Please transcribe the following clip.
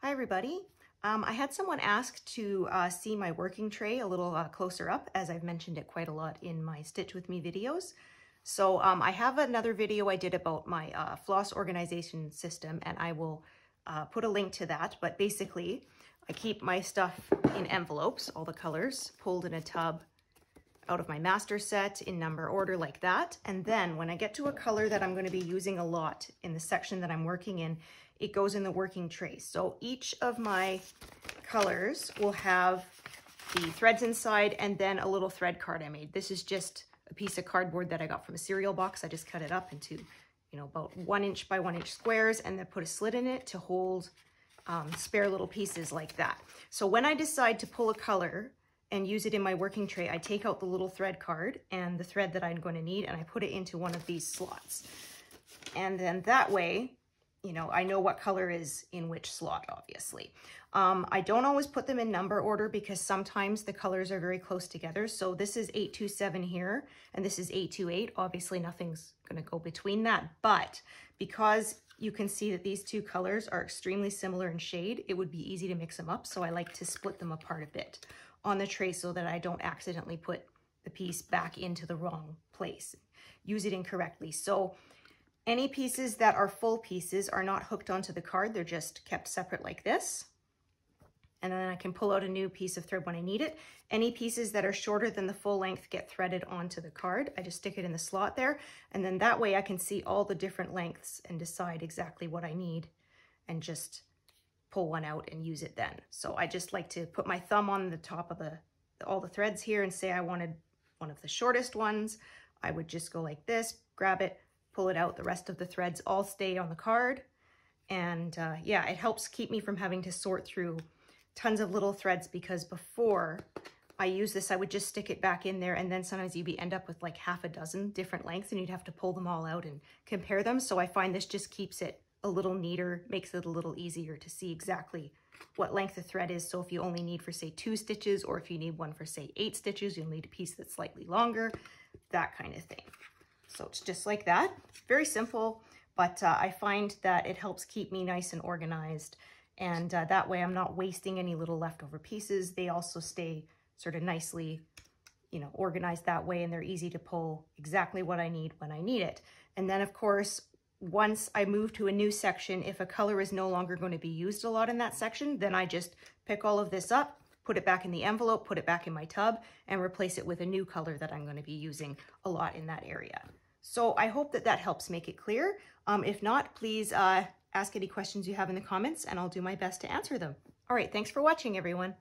Hi everybody. Um, I had someone ask to uh, see my working tray a little uh, closer up as I've mentioned it quite a lot in my Stitch With Me videos. So um, I have another video I did about my uh, floss organization system and I will uh, put a link to that. But basically I keep my stuff in envelopes, all the colors, pulled in a tub out of my master set in number order like that. And then when I get to a color that I'm going to be using a lot in the section that I'm working in, it goes in the working tray. So each of my colors will have the threads inside and then a little thread card I made. This is just a piece of cardboard that I got from a cereal box. I just cut it up into, you know, about one inch by one inch squares and then put a slit in it to hold um, spare little pieces like that. So when I decide to pull a color and use it in my working tray, I take out the little thread card and the thread that I'm going to need and I put it into one of these slots. And then that way, you know, I know what color is in which slot, obviously. Um, I don't always put them in number order because sometimes the colors are very close together. So this is 827 here, and this is 828. Obviously, nothing's going to go between that. But because you can see that these two colors are extremely similar in shade, it would be easy to mix them up. So I like to split them apart a bit on the tray so that I don't accidentally put the piece back into the wrong place, use it incorrectly. So any pieces that are full pieces are not hooked onto the card. They're just kept separate like this. And then I can pull out a new piece of thread when I need it. Any pieces that are shorter than the full length get threaded onto the card. I just stick it in the slot there. And then that way I can see all the different lengths and decide exactly what I need and just pull one out and use it then. So I just like to put my thumb on the top of the all the threads here and say I wanted one of the shortest ones. I would just go like this, grab it, pull it out. The rest of the threads all stay on the card. And uh, yeah, it helps keep me from having to sort through tons of little threads because before I use this, I would just stick it back in there and then sometimes you'd end up with like half a dozen different lengths and you'd have to pull them all out and compare them. So I find this just keeps it a little neater, makes it a little easier to see exactly what length the thread is. So if you only need for say two stitches or if you need one for say eight stitches, you'll need a piece that's slightly longer, that kind of thing. So it's just like that. Very simple, but uh, I find that it helps keep me nice and organized. And uh, that way I'm not wasting any little leftover pieces. They also stay sort of nicely, you know, organized that way and they're easy to pull exactly what I need when I need it. And then of course, once I move to a new section, if a color is no longer going to be used a lot in that section, then I just pick all of this up, put it back in the envelope, put it back in my tub, and replace it with a new color that I'm going to be using a lot in that area. So I hope that that helps make it clear. Um, if not, please uh, ask any questions you have in the comments and I'll do my best to answer them. All right, thanks for watching everyone.